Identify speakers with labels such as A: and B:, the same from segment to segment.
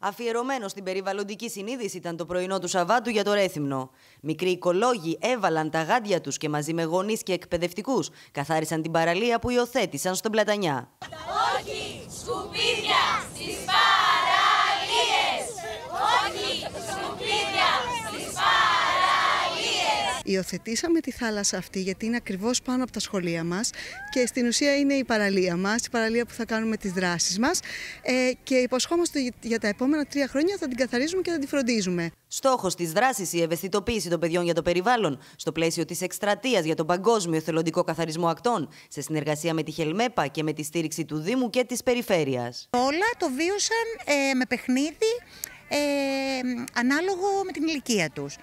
A: Αφιερωμένος στην περιβαλλοντική συνείδηση ήταν το πρωινό του Σαββάτου για το Ρέθυμνο. Μικροί οικολόγοι έβαλαν τα γάντια τους και μαζί με γονείς και εκπαιδευτικούς καθάρισαν την παραλία που υιοθέτησαν στον Πλατανιά.
B: Όχι σκουπίδια στις παραλίες! Όχι σκουπίδια στις παραλίες!
C: Υιοθετήσαμε τη θάλασσα αυτή γιατί είναι ακριβώς πάνω από τα σχολεία μας και στην ουσία είναι η παραλία μας, η παραλία που θα κάνουμε τις δράσεις μας ε, και υποσχόμαστε για τα επόμενα τρία χρόνια θα την καθαρίζουμε και θα την φροντίζουμε.
A: Στόχος της δράσης η ευαισθητοποίηση των παιδιών για το περιβάλλον στο πλαίσιο της εκστρατείας για τον παγκόσμιο εθελοντικό καθαρισμό ακτών σε συνεργασία με τη Χελμέπα και με τη στήριξη του Δήμου και της Περιφέρειας.
D: Όλα το βίωσαν ε, με παιχνίδι ε, ανάλογο με την ηλικία τους.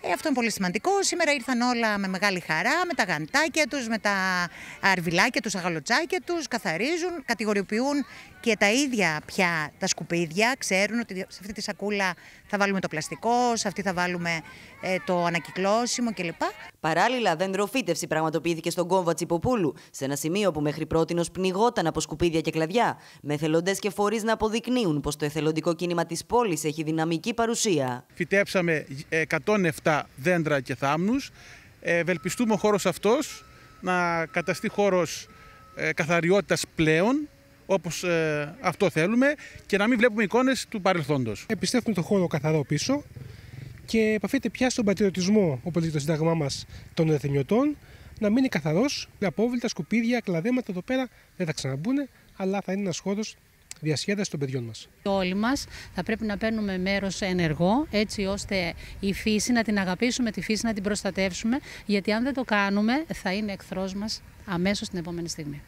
D: Ε, αυτό είναι πολύ σημαντικό. Σήμερα ήρθαν όλα με μεγάλη χαρά, με τα γαντάκια τους, με τα αρβιλάκια τους, τα γαλοτσάκια τους, καθαρίζουν, κατηγοριοποιούν και τα ίδια πια τα σκουπίδια. Ξέρουν ότι σε αυτή τη σακούλα θα βάλουμε το πλαστικό, σε αυτή θα βάλουμε ε, το ανακυκλώσιμο κλπ.
A: Παράλληλα, δεντροφύτευση πραγματοποιήθηκε στον κόμβο Τσιποπούλου, σε ένα σημείο που μέχρι πρώτη πνιγόταν από σκουπίδια και κλαδιά, με εθελοντές και φορείς να αποδεικνύουν πως το εθελοντικό κίνημα της πόλης έχει δυναμική παρουσία.
E: Φυτέψαμε 107 δέντρα και θάμνους. Ευελπιστούμε ο χώρος αυτός να καταστεί χώρος ε, καθαριότητας πλέον, όπως ε, αυτό θέλουμε, και να μην βλέπουμε εικόνες του παρελθόντος.
F: Επιστρέφουμε το χώρο καθαρό πίσω και επαφείται πια στον πατριωτισμό, όπως λέει το Σύνταγμά μας, των Εθνιωτών, να μείνει καθαρός, με απόβλητα, σκουπίδια, κλαδέματα εδώ πέρα δεν θα ξαναμπούν, αλλά θα είναι ένας χώρος διασκέδαση των παιδιών μας.
G: Όλοι μας θα πρέπει να παίρνουμε μέρος ενεργό έτσι ώστε η φύση να την αγαπήσουμε, τη φύση να την προστατεύσουμε γιατί αν δεν το κάνουμε θα είναι εχθρός μας αμέσως την επόμενη στιγμή.